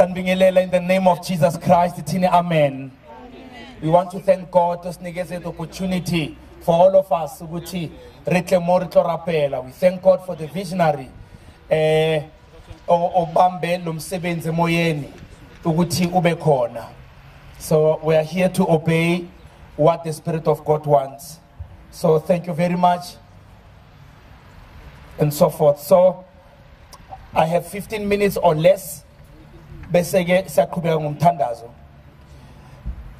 in the name of jesus christ amen. We want to thank god osinikeze the opportunity for all of us we thank god for the visionary eh obambe so we are here to obey what the spirit of god wants. So thank you very much and so forth. So i have 15 minutes or less bese ke siyaqhubeka ngomthandazo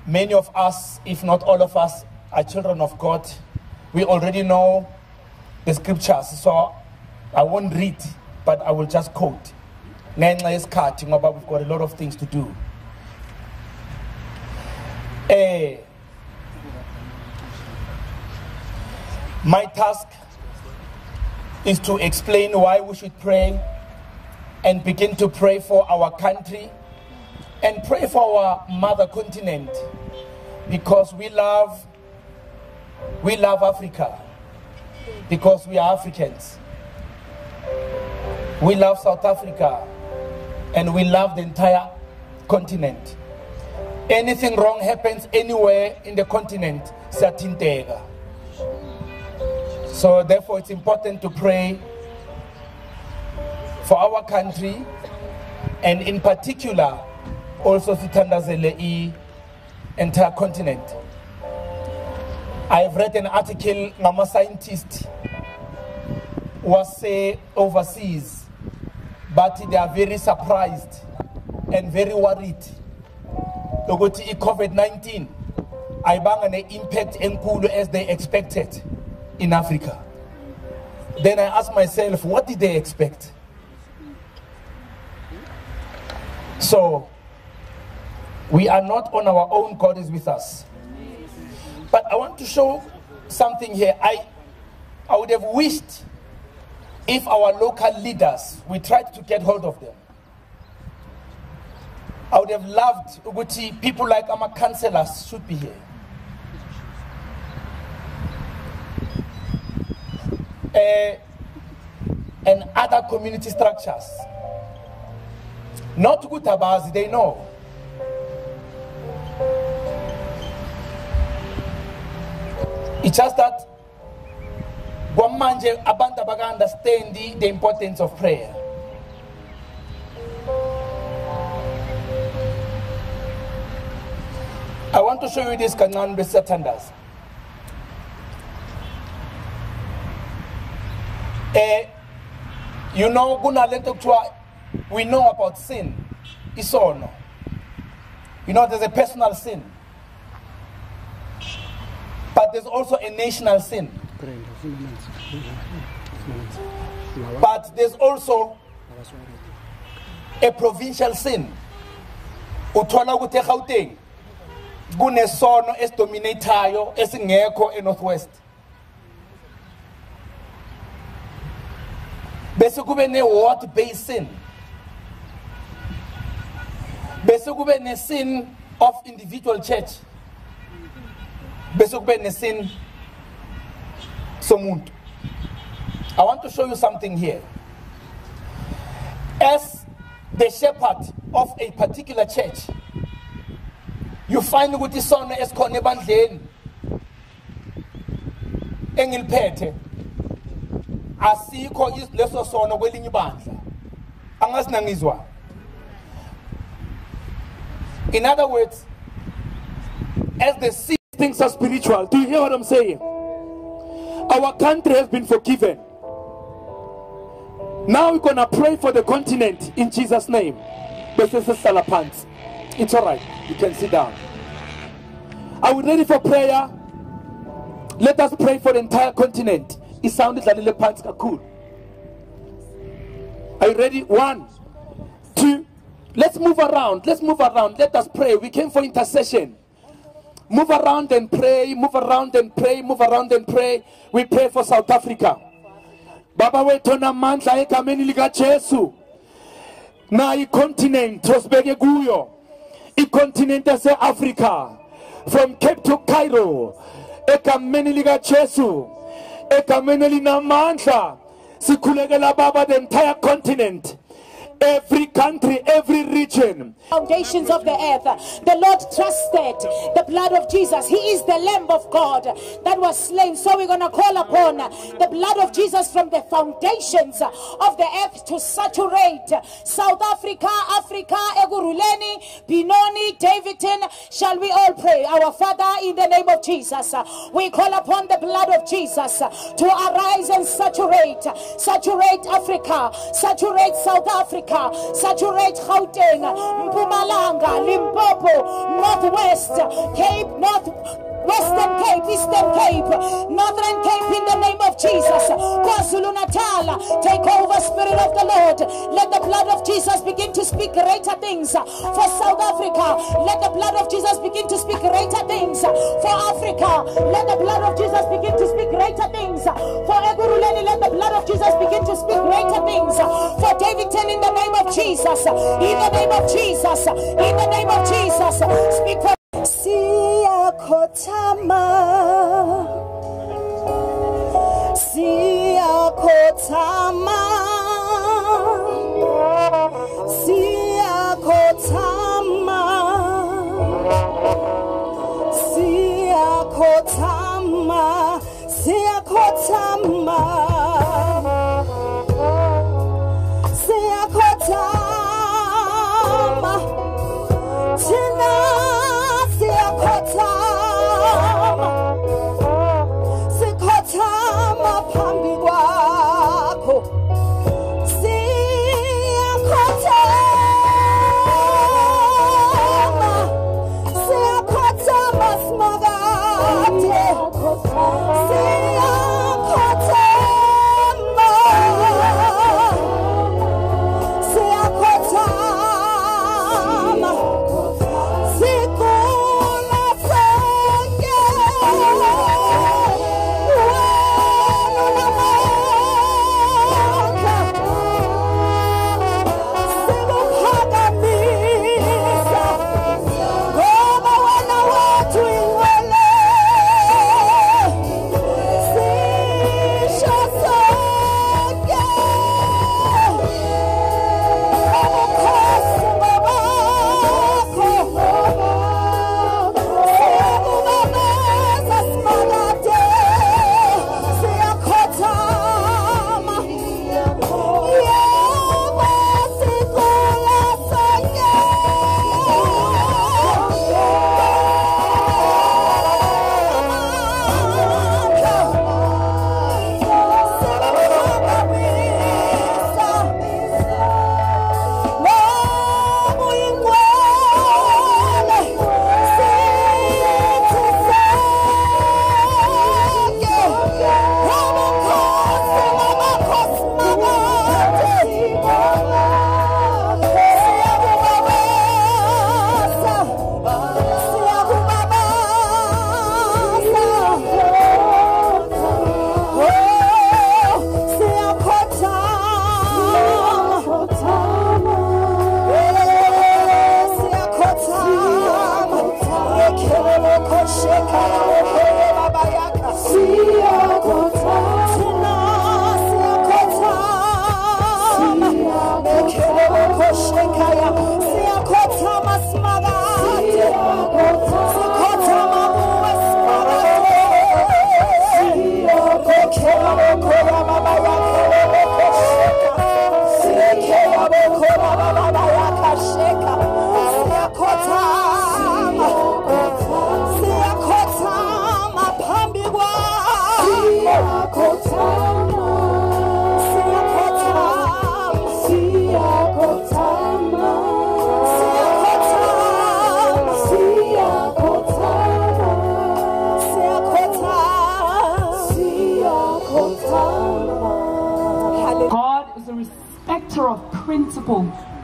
many of us if not all of us are children of god. We already know the scriptures so i won't read but i will just quote. Ngenxa yesikhathi ngoba we've got a lot of things to do. Eh my task is to explain why we should pray and begin to pray for our country and pray for our mother continent because we love we love Africa because we are Africans. We love South Africa and we love the entire continent. Anything wrong happens anywhere in the continent. So therefore it's important to pray for our country and in particular also sithandazele i entire continent i've read an article ngama scientist wase overseas but they are very surprised and very worried ukuthi i-covid-19 ayibanga ne-impact enkulu as they expected in africa. Then i ask myself what did they expect So, we are not on our own, God is with us. But I want to show something here. I, I would have wished if our local leaders, we tried to get hold of them. I would have loved Uguti, people like our councillors should be here. Eh, and other community structures. Not Gutabazi, they know. It's just that kwamanje abantu abaka understand the, the importance of prayer. I want to show you this kancane besathandaza. Eh you know kunalento kuthiwa we know about sin. Isono you know there's a personal sin. But there's also a national sin. But there's also a provincial sin. Uthola ukuthi eGauteng kunesono esidominatayo esingekho eNorthwest. Bese kube ne-ward based sin bese kube ne-sin of individual church. Bese kube ne-sin somuntu. I want to show you something here. As the shepherd of a particular church you find ukuthi isono esikhona ebandleni engiliphethe. Asikho leso sono kwelinye ibandla. Angazi nangizwa in other words as the six things are spiritual do you hear what i'm saying? Our country has been forgiven. Now we're gonna pray for the continent in jesus name. It's all right. You can sit down. Are we ready for prayer? Let us pray for the entire continent. Isound idlalile phansi kakhulu are you ready? One let's move around. Let's move around. Let us pray. We came for intercession. Move around and pray. Move around and pray. Move around and pray. We pray for south africa. Baba wethu onamandla egameni likajesu na icontinent osibeke kuyo. Icontinent yase-africa from cape to cairo. Egameni likajesu egameni elinamandla sikhulekela baba the entire continent every country, every region. foundations of the earth. The Lord trusted the blood of Jesus. He is the Lamb of God that was slain. So we're going to call upon the blood of Jesus from the foundations of the earth to saturate South Africa, Africa, Ekurhuleni, Benoni, Daveyton. Shall we all pray? Our Father, in the name of Jesus, we call upon the blood of Jesus to arise and saturate, saturate Africa, saturate South Africa, saturate Gauteng, Mpumalanga, Limpopo, Northwest, Cape, North. Western Cape, Eastern Cape, Northern Cape in the name of Jesus. KwaZulu Natal, take over, Spirit of the Lord. Let the blood of Jesus begin to speak greater things for South Africa. Let the blood of Jesus begin to speak greater things for Africa. Let the blood of Jesus begin to speak greater things for Ekurhuleni. Let the blood of Jesus begin to speak greater things for Daveyton in the name of Jesus. In the name of Jesus. In the name of Jesus. Speak for Siyakothama Siyakothama Siyakothama Siyakothama Siyakothama Siyakothama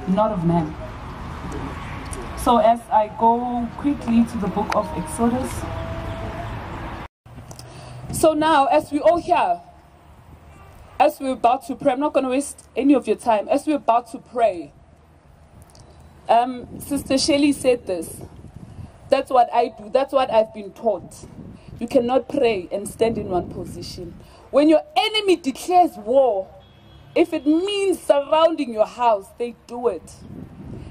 not of man. So as I go quickly to the book of Exodus. So now, as we all hear, as we're about to pray, I'm not going to waste any of your time. As we're about to pray, um, Sister Shelley said this. That's what I do. That's what I've been taught. You cannot pray and stand in one position. When your enemy declares war, If it means surrounding your house, they do it.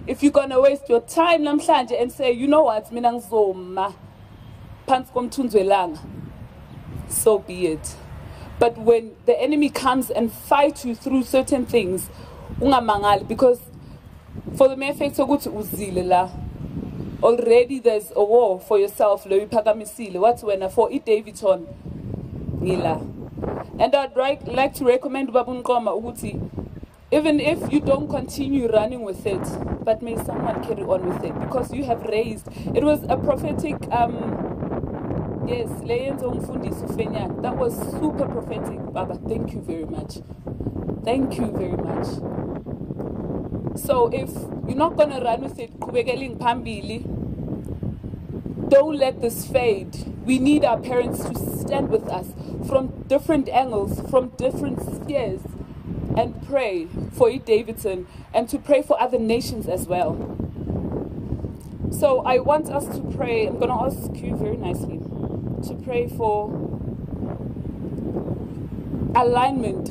If you're gonna waste your time namhlanje and say, you know what, mina ngizoma phansi so be it. But when the enemy comes and fight you through certain things, ungamangali because for the mere fact ukuthi uzile la already there's a war for yourself lo iphakamisile wathi wena for i-Daveyton ngila and i'd like, to recommend ubaba unqoma ukuthi even if you don't continue running with it but may someone carry on with it because you have raised it was a prophetic um yes that was super prophetic baba. Thank you very much. Thank you very much. So if you're not going to run with it, qhubekela phambili, don't let this fade. We need our parents to stand with us from different angles, from different spheres, and pray for E. Davidson and to pray for other nations as well. So I want us to pray. I'm going to ask you very nicely to pray for alignment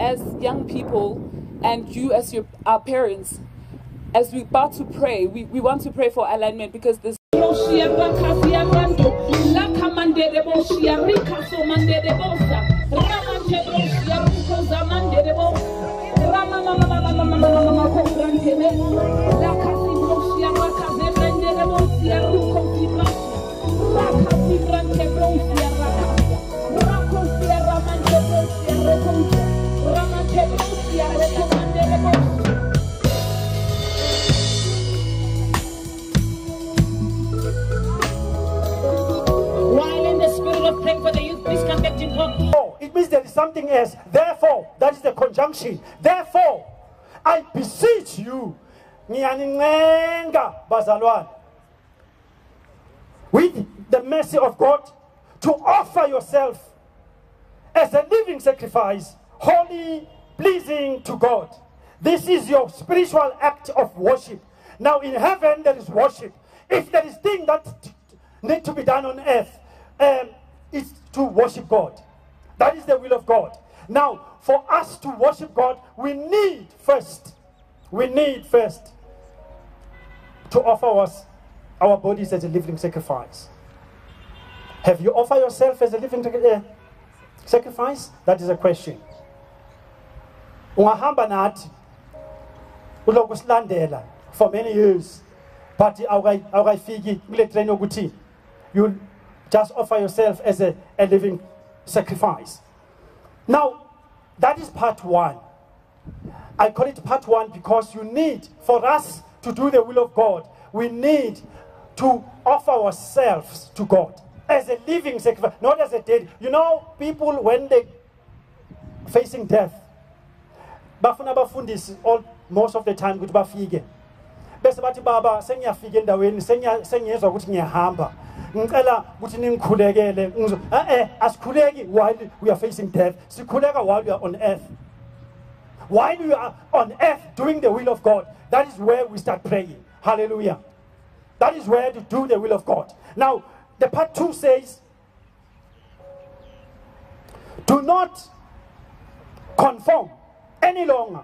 as young people and you as your our parents as we about to pray we, we want to pray for alignment because this While something else. Therefore, that is the conjunction. Therefore, I beseech you, with the mercy of God, to offer yourself as a living sacrifice, holy, pleasing to God. This is your spiritual act of worship. Now, in heaven, there is worship. If there is thing that need to be done on earth, um, it's to worship God. That is the will of God. Now, for us to worship God, we need first, we need first to offer us our bodies as a living sacrifice. Have you offered yourself as a living uh, sacrifice? That is a question. For many years but you just offer yourself as a, a living sacrifice. Now, that is part one. I call it part one because you need, for us to do the will of God, we need to offer ourselves to God as a living sacrifice, not as a dead. You know, people when they facing death, all most of the time ukuthi bafike bese bathi baba sengiyafika endaweni sengiyezwa ukuthi ngiyahamba. Ngicela ukuthi ningikhulekele. Eh asikhuleki while we are facing death. Sikhuleka while we are on earth. While we are on earth doing the will of God that is where we start praying. Hallelujah. That is where to do the will of God. Now the part 2 says do not conform any longer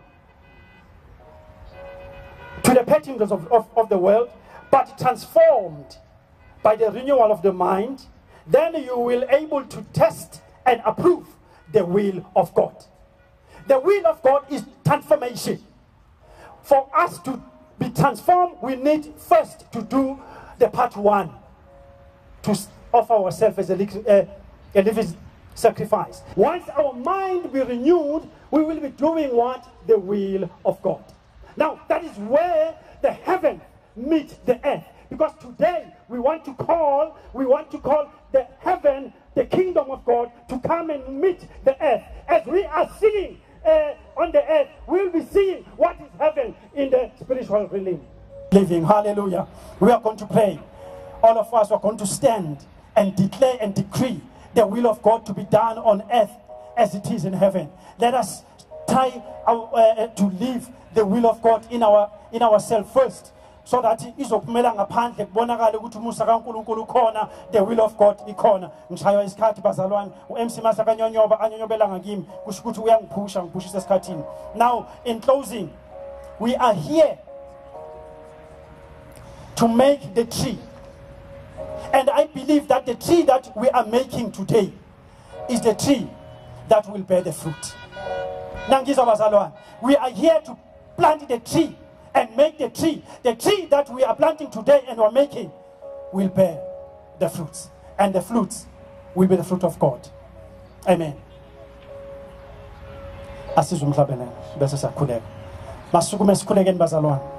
to the patterns of, of, of the world, but transformed by the renewal of the mind, then you will able to test and approve the will of God. The will of God is transformation. For us to be transformed, we need first to do the part one, to offer ourselves as a, uh, a living sacrifice. Once our mind be renewed, we will be doing what? The will of God. Now, that is where the heaven meets the earth. Because today we want to call, we want to call the heaven, the kingdom of God, to come and meet the earth. As we are seeing uh, on the earth, we'll be seeing what is heaven in the spiritual realm. Living, hallelujah. We are going to pray. All of us are going to stand and declare and decree the will of God to be done on earth as it is in heaven. Let us try our, uh, to live the will of God in our in ourselves first. so that izophumela ngaphandle kubonakale ukuthi umusa kaNkuluNkulu ukhona the will of God ikhona. Ngishaywa isikhathi bazalwane. uMC Masa kanyonyoba anyonyobela ngakimi kusho ukuthi uyangiphusha ngiphushisa esikhathini. Now in closing we are here to make the tree. And I believe that the tree that we are making today is the tree that will bear the fruit. Nangizwa bazalwane we are here to plant the tree and make the tree. The tree that we are planting today and we're making will bear the fruits. And the fruits will be the fruit of god. Amen. Bese bazalwane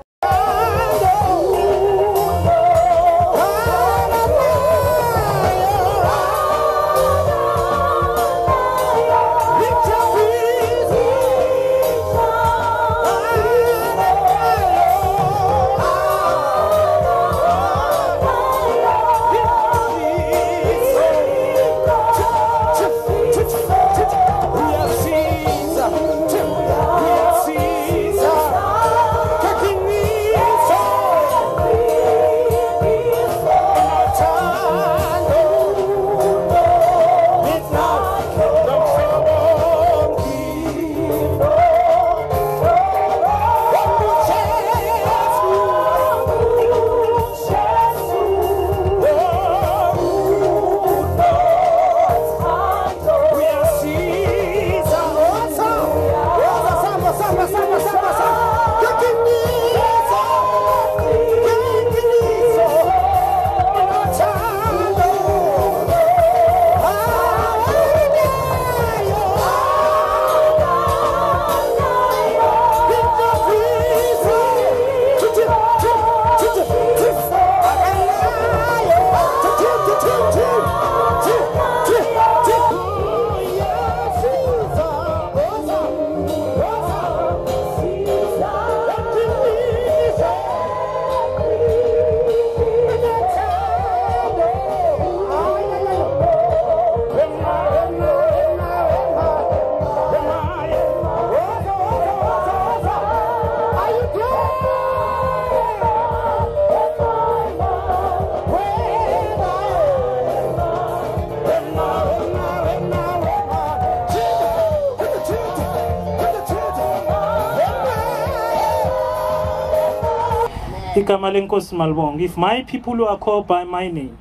malibonga if my people who are called by my name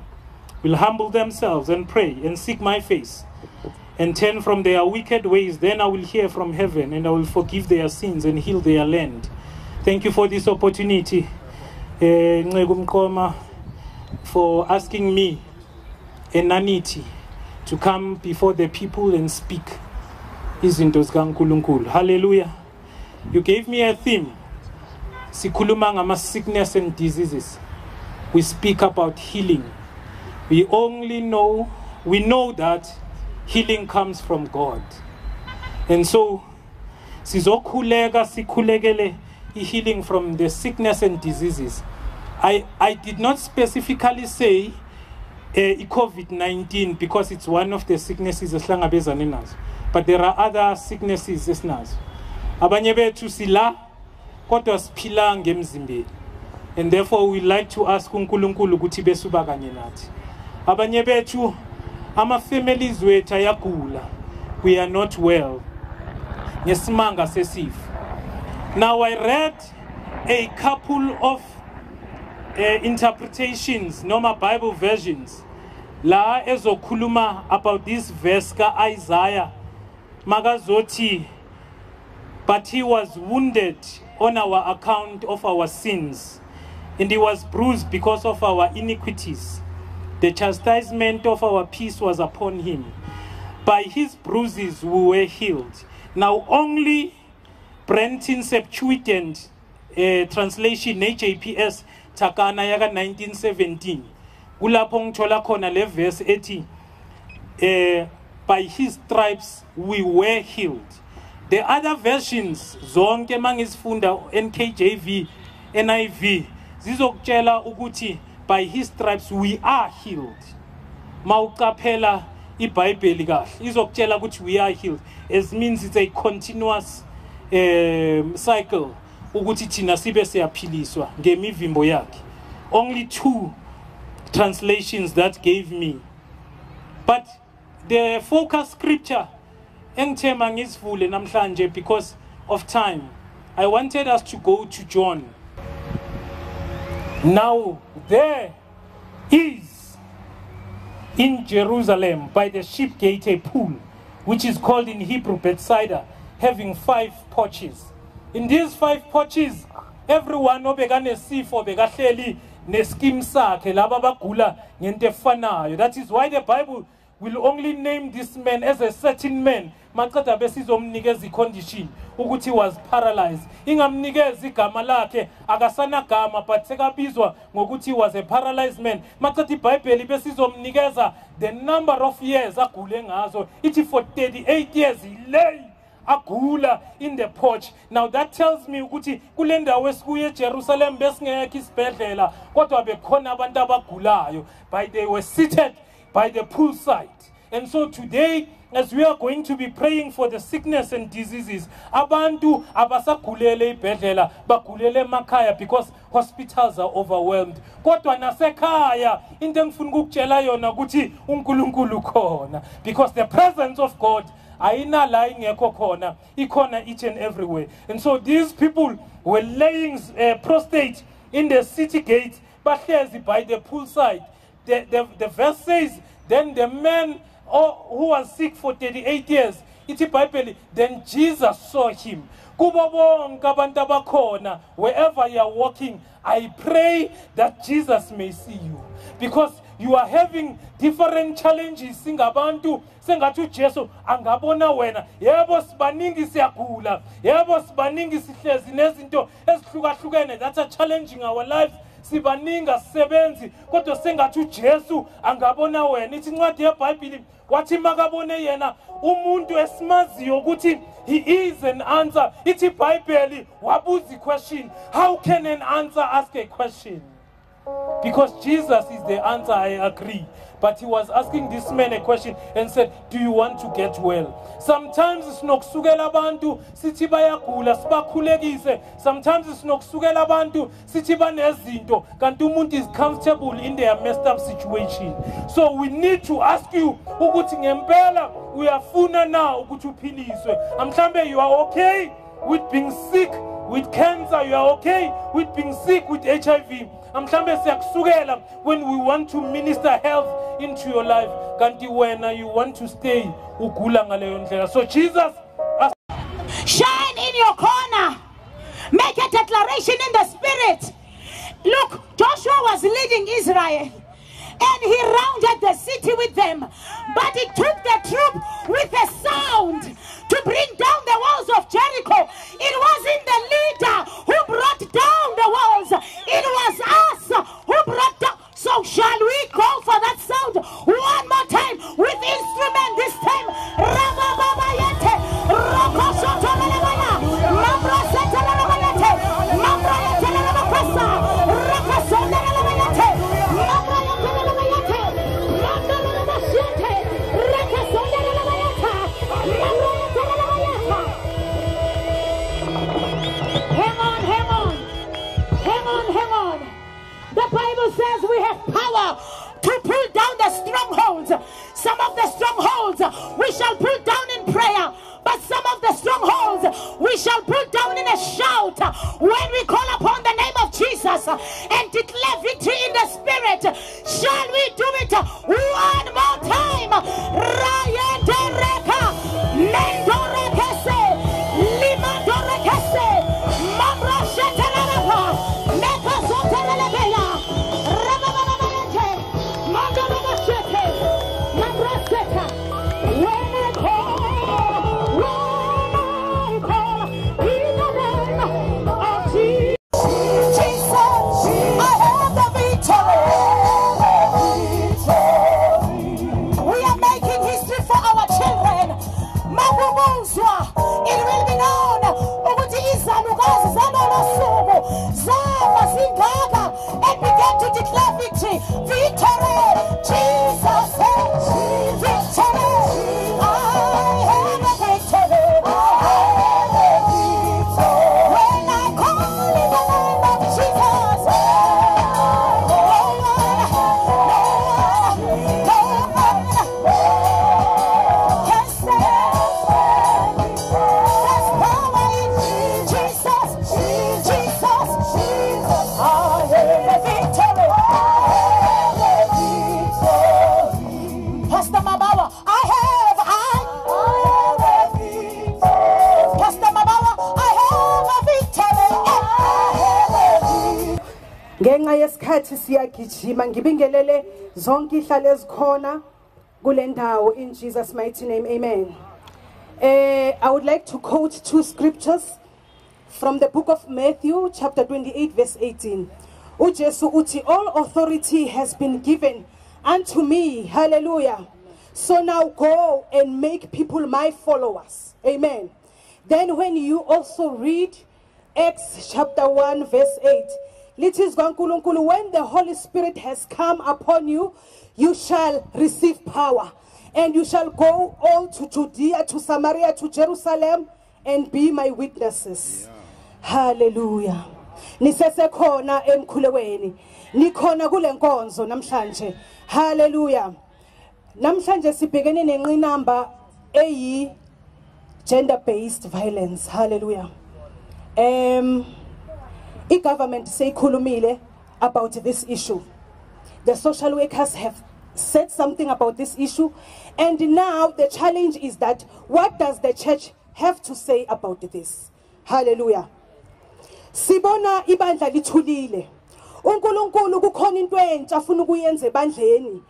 will humble themselves and pray and seek my face and turn from their wicked ways then i will hear from heaven and i will forgive their sins and heal their land. Thank you for this opportunity eh for asking me enanity to come before the people and speak hallelujah. You gave me a theme sikhuluma ngama sickness and diseases. We speak about healing. We only know we know that healing comes from god. And so sizokhuleka sikhulekele healing from the sickness and diseases. I i did not specifically say uh, i-covid-19 because it's one of the sicknesses esihlangabezane nazo but there are other sicknesses esinazo. Abanye bethu sila kodwa siphilanga emzimbeni and therefore we like to ask uNkulunkulu ukuthi besuba kanye nathi. Abanye bethu ama families wethu ayagula. We are not well. Ngesimanga sesifo. Now i read a couple of uh, interpretations noma bible versions la ezokhuluma about this verse ka Isaiah makazothi but he was wounded on our account of our sins, and he was bruised because of our iniquities. The chastisement of our peace was upon him. By his bruises we were healed. Now, only Brenton Septuagint uh, translation, HAPS, Takana yaka 1917. Kulapho ngithola khona le verse ethi eh by his stripes we were healed the other versions zonke mangizifunda NKJV NIV zizokutshela ukuthi by his stripes we are healed. Mawucaphela iBhayibheli kahle izokutshela ukuthi we are healed. As means it's a continuous um, cycle ukuthi thina sibe siyaphiliswa ngemivimbo yakhe. Only two translations that gave me. But the focus scripture engithe mangisivule namhlanje because of time i wanted us to go to john now there is in Jerusalem by the sheep gate a pool, which is called in Hebrew Bethsaida, having five porches. In these five porches, everyone obekanesifo bekahleli neskim sakhe laba abagula ngento efanayo. That is why the Bible will only name this man as a certain man maceda besizomnikeza icondition ukuthi was paralyzed. Ingamnikeza igama lakhe akasanagama but sekabizwa ngokuthi was a paralyzed man. Maceda ibhayibheli besizomnikeza the number of years agule ngazo. Ithi for 38 years yiley agula in the porch. Now that tells me ukuthi kule ndawo esikuye ejerusalem besingekho isibhedlela kodwa bekhona abantu abagulayo. By they were seated by the poolside. And so today as we are going to be praying for the sickness and diseases. Abantu abasagulele ibhedlela bagulele emakhaya because hospitals are overwhelmed. Kodwa nasekhaya into engifuna ukukutshela yona ukuthi unkulunkulu khona because the presence of god ayinala ingekho khona ikhona each and everywhere. And so these people were laying uh, prostate in the city gate bahlezi by the poolside. The, the, the verse says then the oh, who was sick for 38 years ithi ibhayibheli then jesus saw him. Wherever you are walking i pray that jesus may see you. Because you are having different challenges. Singabantu sengathi ujesu angabona wena. Yebo sibaningi siyagula. Yebo sibaningi sihlezi nezinto ezihlukahlukene. That are challenging our lives sibaningi asisebenzi kodwa sengathi ujesu angabona wena. Ithi incwadi yebhayibhili wathi makabone yena umuntu esimaziyo ukuthi he is an answer. Ithi ibhayibheli wabuza iquestion how can an answer ask a question? Because Jesus is the answer, I agree. But he was asking this man a question and said, Do you want to get well? Sometimes sinokusukela abantu sithi bayagula sibakhulekise. Sometimes sinokusukela abantu sithi banezinto kanti umuntu is comfortable in their messed up situation. So we need to ask you ukuthi ngempela uyafuna na ukuthi uphiliswe. Mhlambe you are okay with being sick with cancer you are okay with being sick with hiv when we want to minister health into your life kanti wena you want to stay so jesus Shine in your corner. Make a declaration in the spirit. Look, Joshua was leading Israel and he rounded the city with them. But he took the troop with a sound to bring down the walls of Jericho. It wasn't the leader who brought down the walls, it was us who brought down. So, shall we go for that sound one more ngibingelele zonke ihlale ezikhona kule ndawo in Jesus mighty name amen. Eh, I would like to quote two scriptures from the book of Matthew chapter 28 verse 18 uJesu uthi all authority has been given unto me hallelujah. So now go and make people my followers. Amen. Then when you also read Acts chapter 1 verse 8 lithi zikaNkulunkulu when the Holy Spirit has come upon you you shall receive power. And you shall go all to Judea to Samaria to Jerusalem and be my witnesses. Hallelujah. Nisesekhona emkhulekweni. Nikhona kule nkonzo namhlanje. Hallelujah. Namhlanje sibhekene nenqinamba eyi gender based violence. Hallelujah. Um i-government seyikhulumile about this issue. The social workers have said something about this issue and now the challenge is that what does the church have to say about this? Hallelujah. Sibona ibandla lithulile. uNkulunkulu kukhona into entsha afuna ukuyenza ebandleni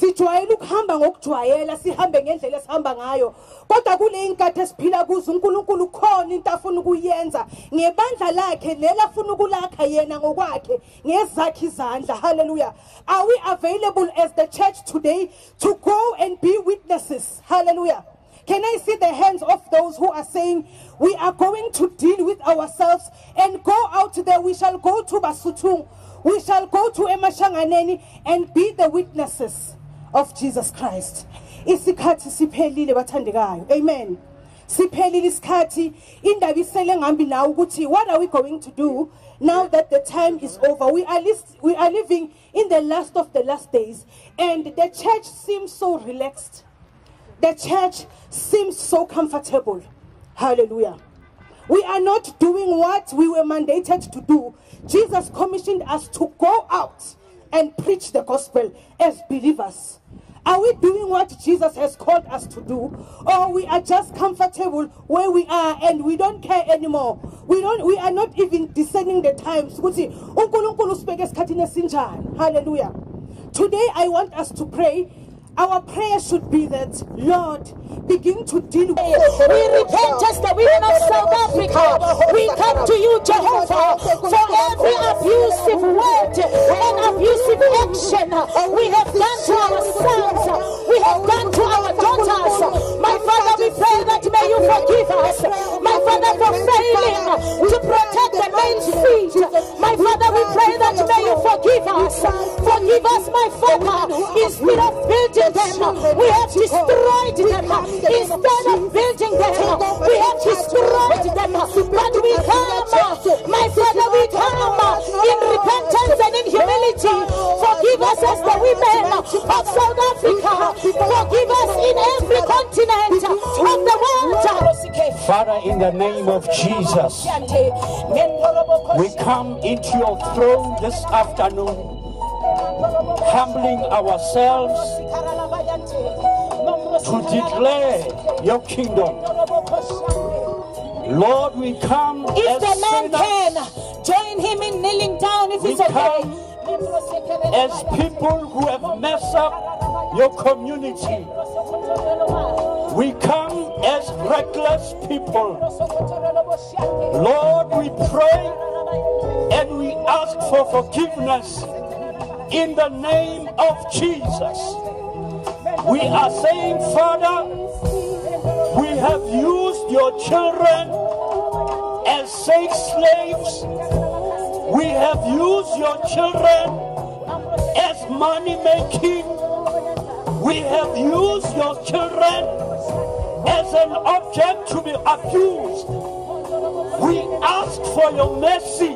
sijwayele ukuhamba ngokujwayela sihambe ngendlela esihamba ngayo. Kodwa kule inkathi esiphila kuzo uNkulunkulu khona into afuna ukuyenza. Ngebandla lakhe lela afuna ukulakha yena ngokwakhe ngezakhe izandla. Hallelujah. Are we available as the church today to go and be witnesses? Hallelujah. Can I see the hands of those who are saying, We are going to deal with ourselves and go out there? We shall go to Basutung, we shall go to Emashanganeni and be the witnesses of Jesus Christ. Isikhathi siphelile bathandekayo. Amen. Siphelile isikhathi indaba isele ngambi nawe ukuthi what are we going to do now that the time is over? We are list, we are living in the last of the last days and the church seems so relaxed the church seems so comfortable. Hallelujah. We are not doing what we were mandated to do. Jesus commissioned us to go out and preach the gospel as believers. Are we doing what Jesus has called us to do? Or we are just comfortable where we are and we don't care anymore? We don't we are not even discerning the times. Hallelujah. Today I want us to pray our prayer should be that, Lord, begin to deal with us. We repent as the women of South Africa. We come to you, Jehovah, for every abusive word and abusive action we have done to our sons, we have done to our daughters. My Father, we pray that may you forgive us. My Father, for failing to protect the men's feet. My Father, we pray that may you forgive us. Forgive us, my Father, instead of building them, we have destroyed them. Instead of building them, we have destroyed them. But we come, my Father, we come in repentance and in humility. Forgive us as the women of South Africa. Forgive us in every continent of the world. Father, in the name of Jesus, we come into your throne this afternoon, humbling ourselves to declare your kingdom. Lord, we come If as the man sinners, can, join him in kneeling down if it's okay. as people who have messed up your community. We come as reckless people. Lord, we pray and we ask for forgiveness in the name of Jesus. We are saying, Father, we have used your children as sex slaves. We have used your children as money making. We have used your children as an object to be abused. We ask for your mercy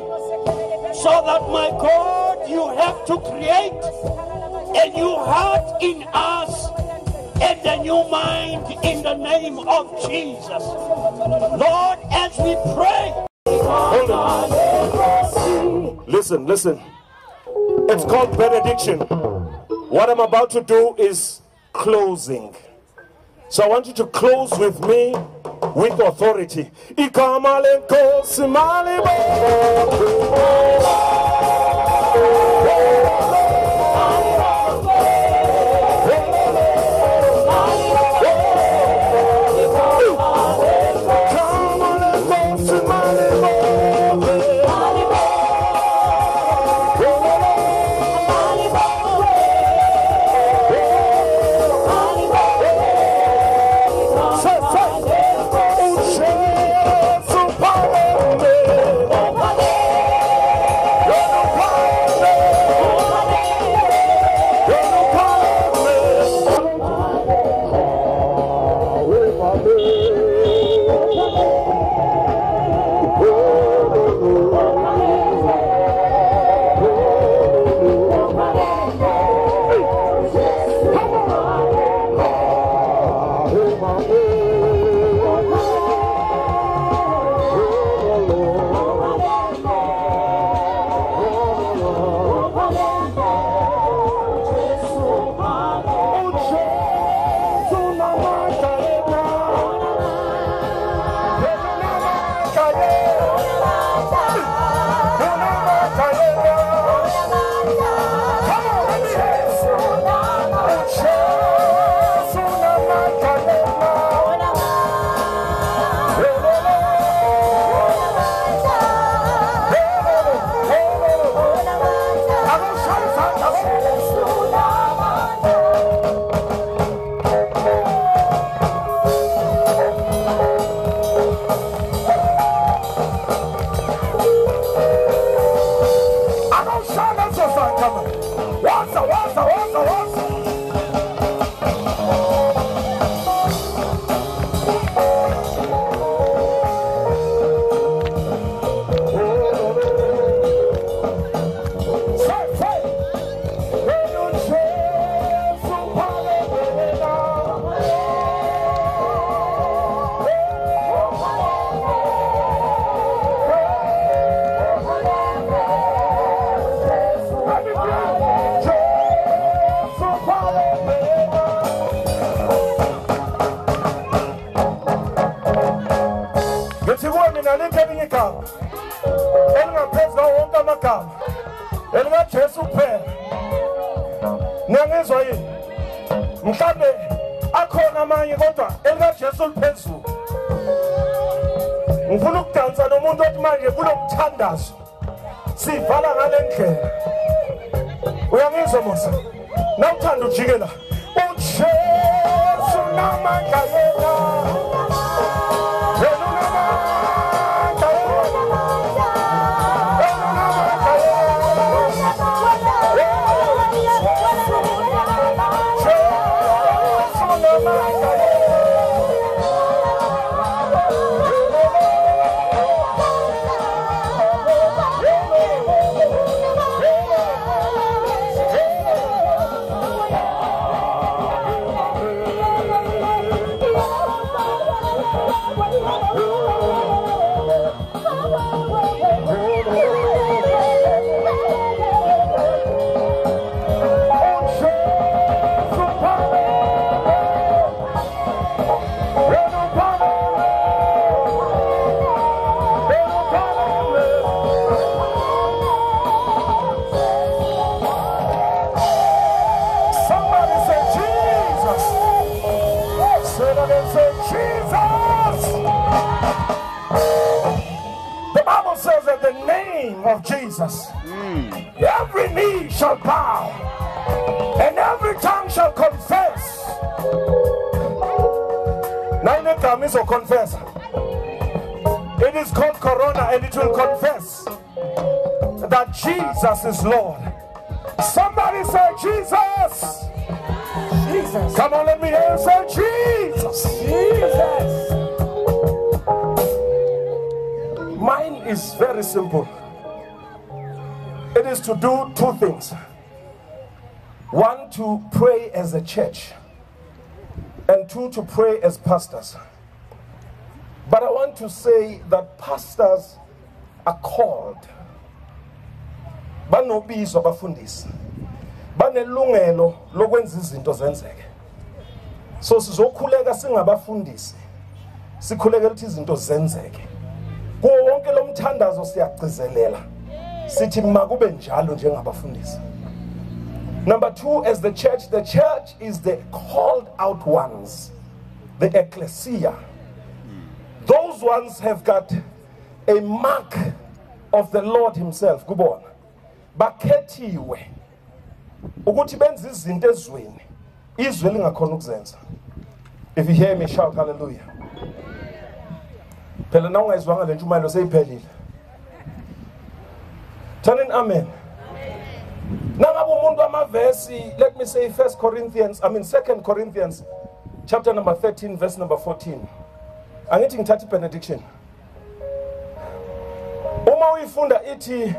so that, my God, you have to create a new heart in us and a new mind in the name of Jesus. Lord, as we pray, Hold on. Listen, listen. It's called benediction. What I'm about to do is closing. So I want you to close with me with authority. Igama lenkosi Woo! Jesus is Lord. Somebody say Jesus. Jesus. Come on, let me hear you say Jesus. Jesus. Mine is very simple. It is to do two things. One, to pray as a church, and two, to pray as pastors. But I want to say that pastors are called banobizwa abafundisi banelungelo lokwenza izinto zenzeke. So sizokhuleka singabafundisi. Sikhuleke ukuthi izinto zenzeke. Kuwo wonke lo mthandazo siyagcizelela. Sithi makube njalo njengabafundisi. Number two as the church the church is the called out ones. The ecclesia. Those ones have got a mark of the lord himself. Kubona bakhethiwe ukuthi benze izinto ezweni izwe lingakhona ukuzenza. If you hear me shout hallelujah. Phela na ungayizwanga le ntshumayelo seyiphelile. Thanini amen. Nangabe umuntu amavesi let me say first corinthians i mean second corinthians chapter number 13 verse number 14 angithi ngithatha i-benediction. Uma uyifunda ithi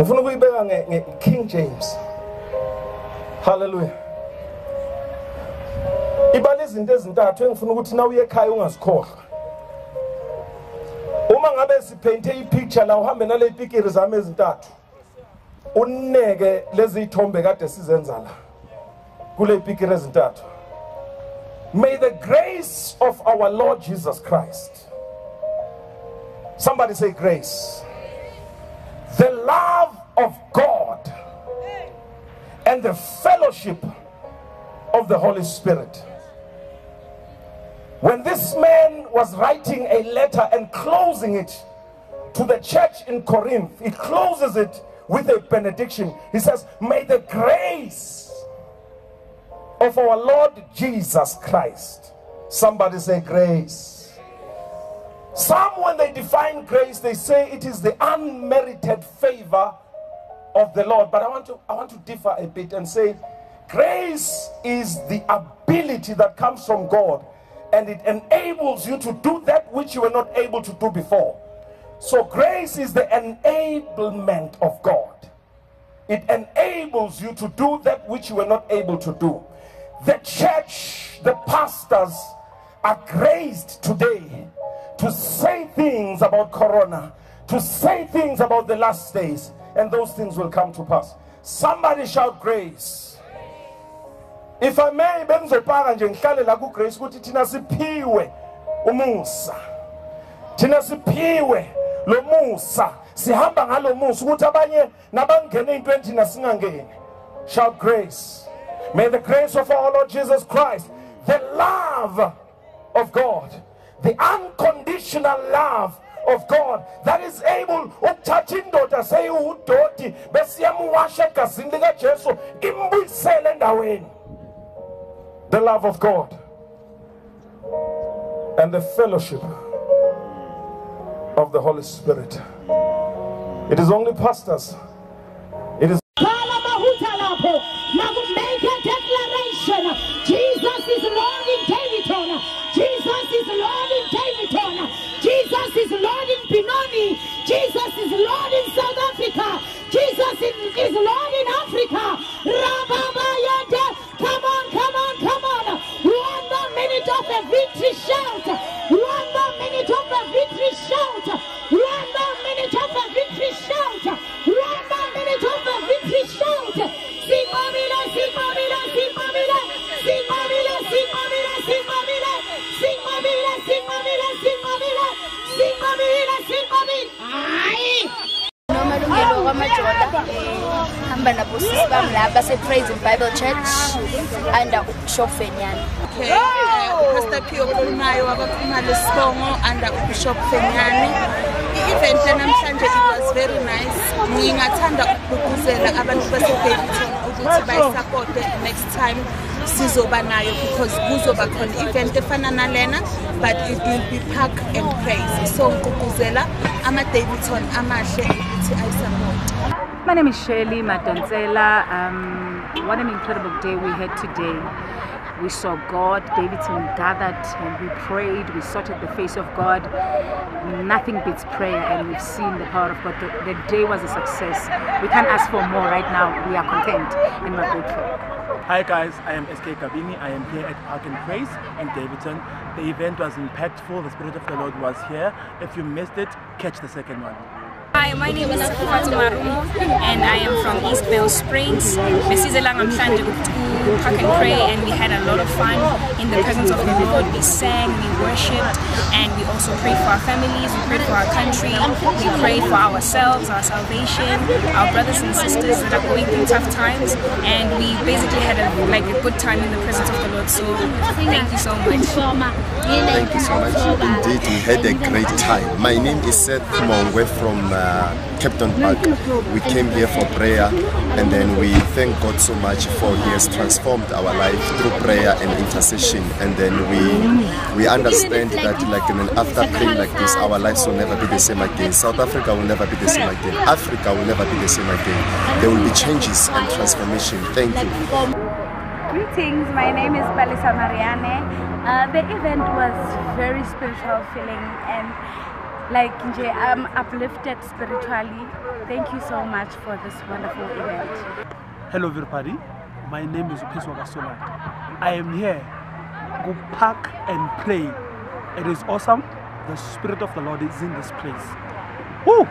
ngifuna ukuyibeka nge-king james. Haleluya ibala izinto ezintathu engifuna ukuthi na uye ekhaya ungazikhohlwa. Uma ngabe sipheyinthe ipicture la uhambe nale pikiri zami ezintathu uneke lezi ithombe kade sizenza la kule pikiri ezintathu. May the grace of our lord jesus christ somebody say grace the love of God and the fellowship of the Holy Spirit. When this man was writing a letter and closing it to the church in Corinth, he closes it with a benediction. He says, May the grace of our Lord Jesus Christ. Somebody say, Grace. Some, when they define grace, they say it is the unmerited favor of the Lord. But I want to I want to differ a bit and say grace is the ability that comes from God and it enables you to do that which you were not able to do before. So grace is the enablement of God. It enables you to do that which you were not able to do. The church, the pastors are graced today to say things about corona, to say things about the last days, and those things will come to pass. Somebody shout grace. if i may bengizopaka nje ngihlale la kugrace ukuthi thina siphiwe umusa thina siphiwe lo musa sihamba ngalo musa ukuthi abanye nabangena ey'ntweni thina singangeni shout grace may the grace of our lord jesus christ the love of god the unconditional love of god that is able ukuthatha indoda seyiwudoti besiyamuwasha egazini likajesu imbuyisele endaweni. The love of god and the fellowship of the holy spirit. It is only pastors Jesus is Lord in South Africa. Jesus is, is Lord in Africa. Rababa come on bible church under Bishop fenyana Okay, uh, Pastor Pio Khulumayo wabakhulumalo Sibongo under Bishop Fenyane. I-event namhlanje it was very nice. Ngingathanda ukugqugquzela abantu base-Davidton ukuthi bayisupporte next time sizoba nayo because kuzoba khona event efana nalena but it will be park and praise. So ngigqugquzela ama-Davidton amahle ukuthi ayisupport. My name is Shirley Madonsela. Um, what an incredible day we had today. We saw God, Daveyton gathered and we prayed, we sought at the face of God. Nothing beats prayer, and we've seen the power of God. The, the day was a success. We can't ask for more right now. We are content and we're grateful. Hi guys, I am SK Kabini. I am here at Park and Praise in Daveyton. The event was impactful. The Spirit of the Lord was here. If you missed it, catch the second one. Hi, my name is Fatuma Rumo and I am from East Bell Springs. Besizela namhlanje to Park and Pray and we had a lot of fun in the presence of the Lord. We sang, we worshipped and we also prayed for our families, we prayed for our country, we prayed for ourselves, our salvation, our brothers and sisters that are going through tough times and we basically had a, like a good time in the presence of the Lord. So thank you so much. Thank you so much. Indeed, we had a great time. My name is Seth Mongwe from uh, Captain Park. We came here for prayer and then we thank God so much for He has transformed our life through prayer and intercession. And then we we understand that like in an after praying like this, our lives will never be the same again. South Africa will never be the same again. Africa will never be the same again. There will be changes and transformation. Thank you. Greetings, my name is Palisa Mariane. Uh, the event was very spiritual feeling and like nje, I'm uplifted spiritually. Thank you so much for this wonderful event. Hello everybody, my name is Upiswa Gasola. I am here to park and pray. It is awesome. The Spirit of the Lord is in this place. Woo!